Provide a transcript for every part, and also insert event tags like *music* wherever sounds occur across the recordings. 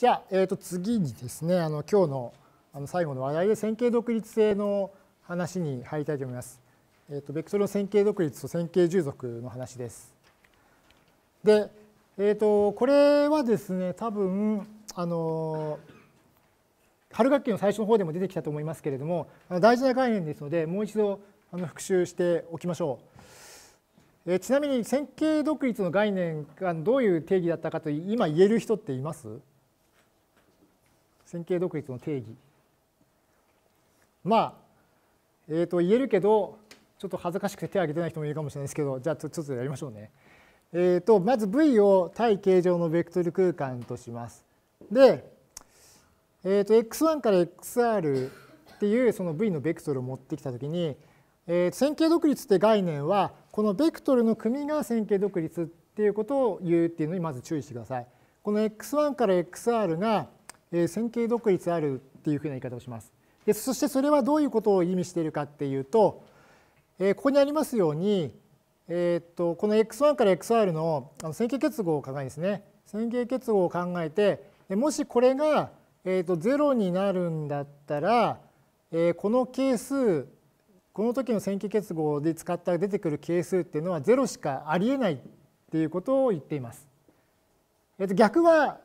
じゃあ、えー、と次にですねあの今日のあの最後の話題で線形独立性の話に入りたいと思います。えー、とベクトルの線形独立と線形従属の話です。で、えー、とこれはですね多分あの春学期の最初の方でも出てきたと思いますけれども大事な概念ですのでもう一度あの復習しておきましょう。えちなみに線形独立の概念がどういう定義だったかと今言える人っています？線形独立の定義。まあ、えー、と言えるけど、ちょっと恥ずかしくて手を挙げてない人もいるかもしれないですけど、じゃあちょっとやりましょうね。えー、とまず V を対形状のベクトル空間とします。で、えー、と x1 から xr っていうその V のベクトルを持ってきたときに、えー、線形独立って概念はこのベクトルの組が線形独立っていうことを言うっていうのにまず注意してください。この x1 から xr がえ線形独立あるっていうふうな言い方をします。でそしてそれはどういうことを意味しているかっていうと、えここにありますように、えっとこの x1 から xr の線形結合を考えですね。線形結合を考えて、もしこれが、えっと0になるんだったら、えこの係数、この時の線形結合で使った出てくる係数っていうのは0しかありえないっていうことを言っています。えっと逆は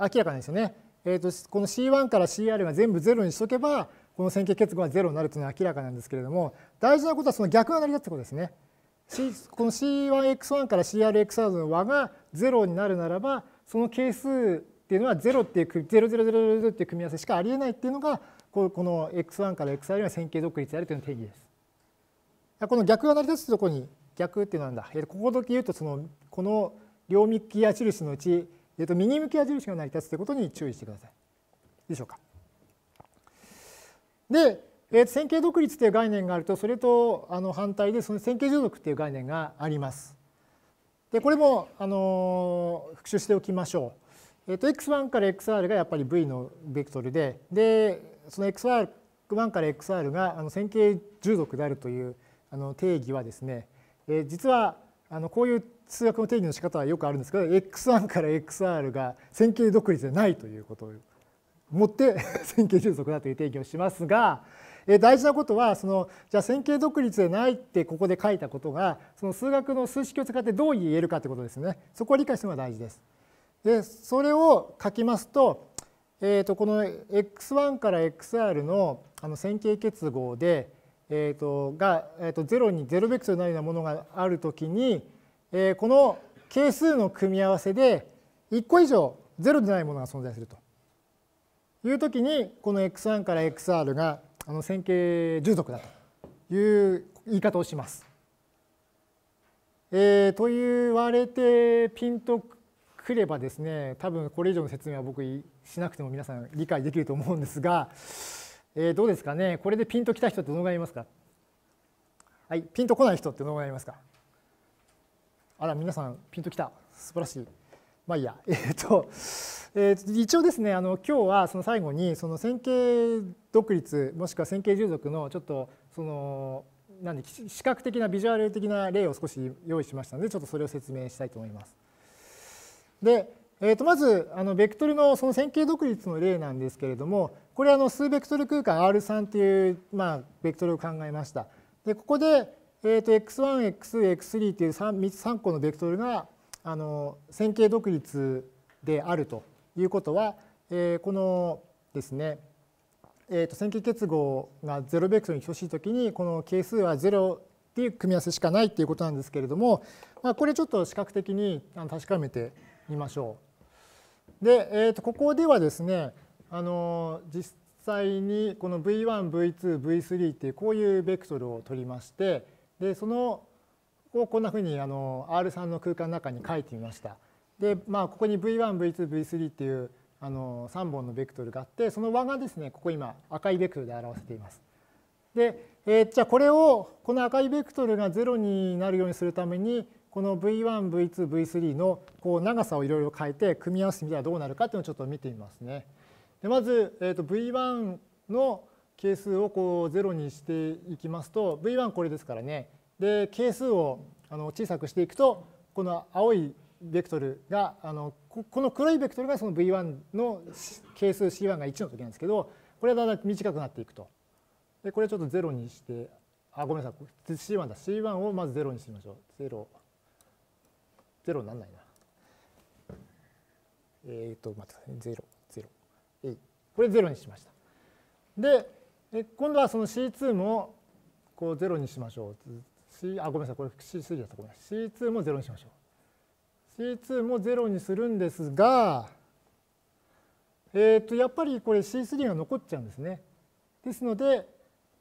明らかなんですよね。えー、とこの C1 から CR が全部0にしとけばこの線形結合が0になるというのは明らかなんですけれども大事なことはその逆が成り立つことですね。C、この C1x1 から CRxr の和が0になるならばその係数っていうのは0っていう0000っていう組み合わせしかありえないっていうのがこの x1 から xr が線形独立であるというの定義です。この逆が成り立つところに逆っていうのはなんだここだけ言うとそのこの両向き矢印のうちえっと、右向き矢印が成り立つということに注意してください。でしょうか。で、えー、線形独立という概念があると、それとあの反対でその線形従属という概念があります。で、これもあの復習しておきましょう。えっ、ー、と、x1 から xr がやっぱり v のベクトルで、で、その xr1 から xr があの線形従属であるというあの定義はですね、えー、実はあのこういう数学の定義の仕方はよくあるんですけど x1 から xr が線形独立でないということをもって *laughs* 線形従属だという定義をしますが大事なことはそのじゃあ線形独立でないってここで書いたことがその数学の数式を使ってどう言えるかということですねそこを理解するのが大事です。でそれを書きますと,、えー、とこの x1 から xr のあの線形結合で、えー、とが、えー、と0に0ベクトルのようなものがあるときにえー、この係数の組み合わせで1個以上0でないものが存在するというときにこの x1 から xr があの線形従属だという言い方をします。えー、と言われてピンとくればですね多分これ以上の説明は僕しなくても皆さん理解できると思うんですが、えー、どうですかね？これでピンときた人ってどのぐらいいますか？はいピンとこない人ってどのぐらいいますか？あら、皆さん、ピンときた。素晴らしい。まあいいや。*laughs* えっ、ー、と、えー、一応ですね、あの今日はその最後に、その線形独立、もしくは線形従属のちょっと、その、なんで視覚的なビジュアル的な例を少し用意しましたので、ちょっとそれを説明したいと思います。で、えー、とまずあのベクトルのその線形独立の例なんですけれどもこれあの数ベクトル空間 R3 という、まあ、ベクトルを考えました。でここでえー、と x1、x2、x3 という 3, 3個のベクトルがあの線形独立であるということは、えー、このですね、えー、と線形結合が0ベクトルに等しいときにこの係数は0っていう組み合わせしかないっていうことなんですけれども、まあ、これちょっと視覚的に確かめてみましょう。で、えー、とここではですねあの実際にこの v1、v2、v3 っていうこういうベクトルを取りましてでそのをこんなふうにあの R3 の空間の中に書いてみました。でまあここに V1、V2、V3 っていうあの3本のベクトルがあってその和がですねここ今赤いベクトルで表せています。で、えー、じゃあこれをこの赤いベクトルが0になるようにするためにこの V1、V2、V3 のこう長さをいろいろ変えて組み合わせてみたらどうなるかっていうのをちょっと見てみますね。でまず、えー、と V1 の係数をこう0にしていきますと V1 これですからね。で係数をあの小さくしていくとこの青いベクトルがあのこの黒いベクトルがその V1 の係数 C1 が1の時なんですけどこれはだんだん短くなっていくと。でこれちょっと0にしてあごめんなさい。C1 だ。C1 をまず0にしてみましょう。0 0にならないな。えっ、ー、と待ってください0 0えいこれ0にしました。で今度はその C2 もこう0にしましょう。C あごめんなさいこれ C3 だったごめんなさい C2 も0にしましょう。C2 も0にするんですが、えー、とやっぱりこれ C3 が残っちゃうんですね。ですので、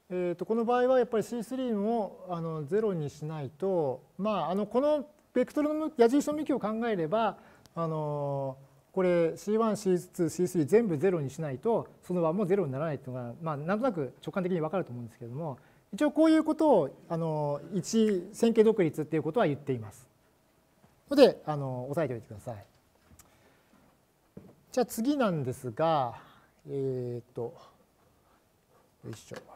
えー、とこの場合はやっぱり C3 もあの0にしないと、まあ、あのこのベクトルの矢印の向きを考えればあのこれ C1、C2、C3 全部0にしないとその和も0にならないというのが、まあ、なんとなく直感的に分かると思うんですけれども一応こういうことをあの一線形独立っていうことは言っています。のであの押さえておいてください。じゃあ次なんですがえっ、とよいしょ。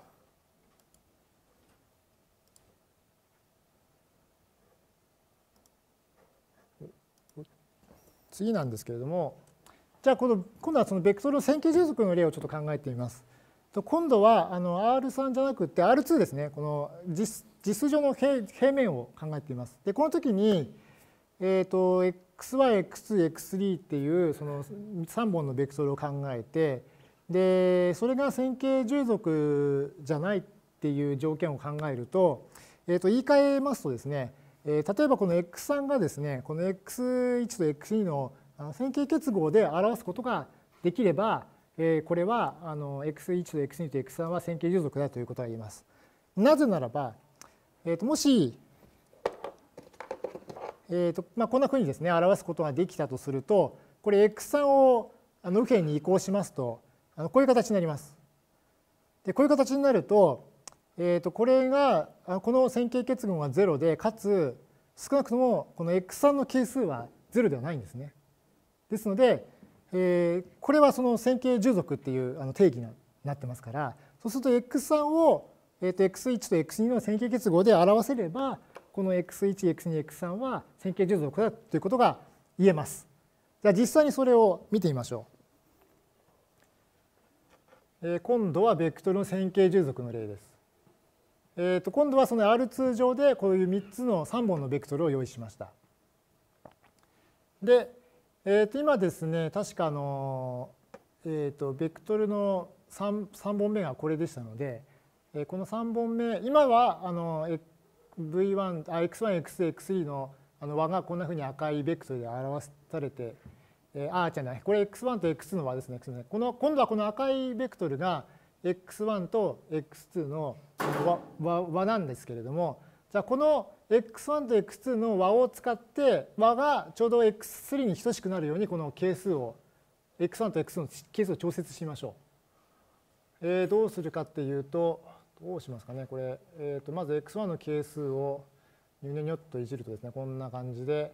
次なんですけれどもじゃあこの今度はそのベクトルの線形接続の例をちょっと考えてみます。と今度はあの R3 じゃなくて R2 ですねこの実実上の平面を考えています。でこの時に、えーと、xy、x2、x3 っていうその3本のベクトルを考えてでそれが線形従属じゃないっていう条件を考えると,、えー、と言い換えますとですねえー、例えばこの x3 がですねこの x1 と x2 の線形結合で表すことができれば、えー、これはあの x1 と x2 と x3 は線形従属だということが言えます。なぜならば、えー、ともし、えーとまあ、こんなふうにですね表すことができたとするとこれ x3 をあの右辺に移行しますとあのこういう形になります。でこういう形になるとえー、とこれがこの線形結合が0でかつ少なくともこの x3 の係数は0ではないんですね。ですので、えー、これはその線形従属っていうあの定義になってますからそうすると x3 を、えー、と x1 と x2 の線形結合で表せればこの x1、x2、x3 は線形従属だということが言えます。じゃあ実際にそれを見てみましょう。えー、今度はベクトルの線形従属の例です。えー、と今度はその R2 上でこういう3つの3本のベクトルを用意しました。で、えー、と今ですね確かあの、えー、とベクトルの 3, 3本目がこれでしたので、えー、この3本目今はあの V1 あ X1、X2、X3 のあの和がこんなふうに赤いベクトルで表されて、えー、あじゃないこれ X1 と X2 の和ですねこの今度はこの赤いベクトルが x1 と x2 の和和なんですけれどもじゃあこの x1 と x2 の和を使って和がちょうど x3 に等しくなるようにこの係数を x1 と x2 の係数を調節しましょう。えー、どうするかっていうとどうしますかねこれ、えー、とまず x1 の係数をニョニョニョっといじるとですねこんな感じで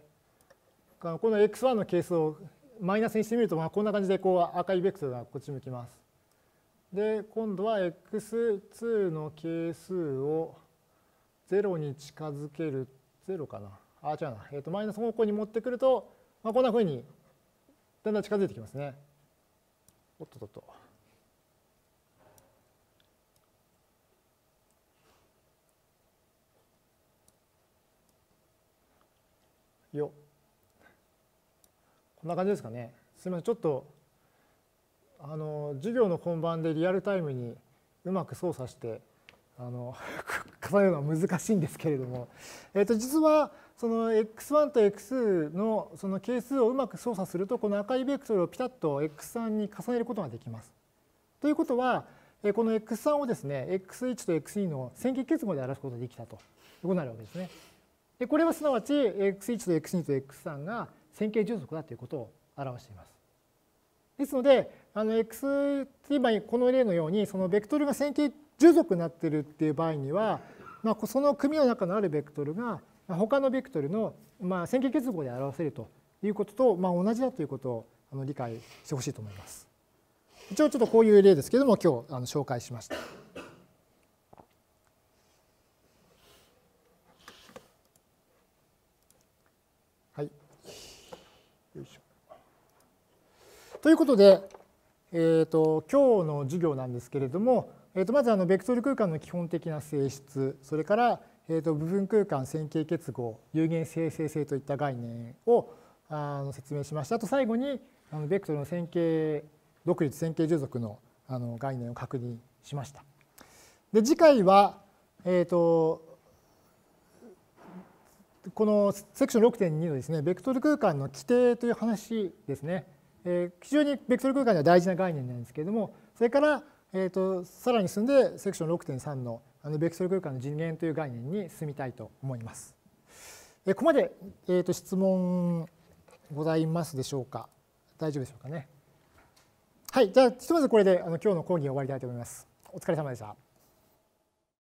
この x1 の係数をマイナスにしてみると、まあ、こんな感じでこう赤いベクトルがこっち向きます。で今度は x2 の係数を0に近づける0かな？あ違うな、えー、とマイナス方向に持ってくると、まあ、こんなふうにだんだん近づいてきますね。おっとっとっと。よこんな感じですかね。すみませんちょっとあの授業の本番でリアルタイムにうまく操作してあの *laughs* 重ねるのは難しいんですけれども、えー、と実はその x1 と x2 のその係数をうまく操作するとこの赤いベクトルをピタッと x3 に重ねることができます。ということはこの x3 をですね x1 と x2 の線形結合で表すことができたということになるわけですね。でこれはすなわち x1 と x2 と x3 が線形従属だということを表しています。ですのであの x 今この例のようにそのベクトルが線形従属になっているっていう場合には、まあ、その組の中のあるベクトルが他のベクトルのまあ線形結合で表せるということとまあ同じだということをあの理解してほしいと思います。一応ちょっとこういう例ですけれども今日あの紹介しました。はい。よいしょということで、えーと、今日の授業なんですけれども、えー、とまずあのベクトル空間の基本的な性質それから、えー、と部分空間線形結合有限生成性といった概念をあの説明しましたあと最後にあのベクトルの線形独立線形従属のあの概念を確認しました。で次回は、えーとこのセクション6.2のですね、ベクトル空間の規定という話ですね、え、非常にベクトル空間では大事な概念なんですけれども、それから、えーと、さらに進んでセクション6.3のあのベクトル空間の次元という概念に進みたいと思います。え、ここまで、えーと、質問ございますでしょうか？大丈夫でしょうかね？はい、じゃあひとまずこれであの今日の講義を終わりたいと思います。お疲れ様でした。